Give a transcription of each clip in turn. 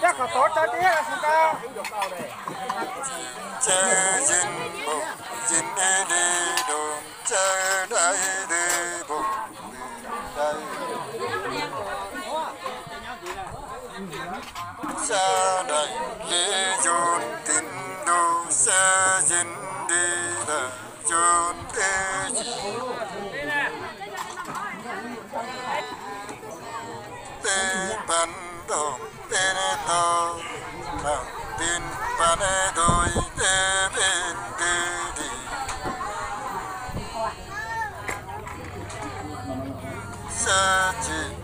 chắc là tốt cho tí là xin cao chơi dinh bụng dinh đi đi đồn chơi đây đi bụng đây xa đại lễ chôn tin đồ xa dân đi là chôn thế tê ban đồn, tê nê to thằng tin ban nê đôi tê bên tê đi. Xa chỉ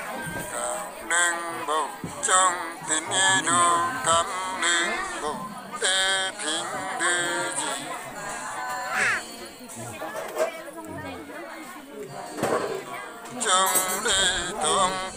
nâng bộ trong tình yêu đô cắm nâng bầu tê bình đưa gì. Trong đây tông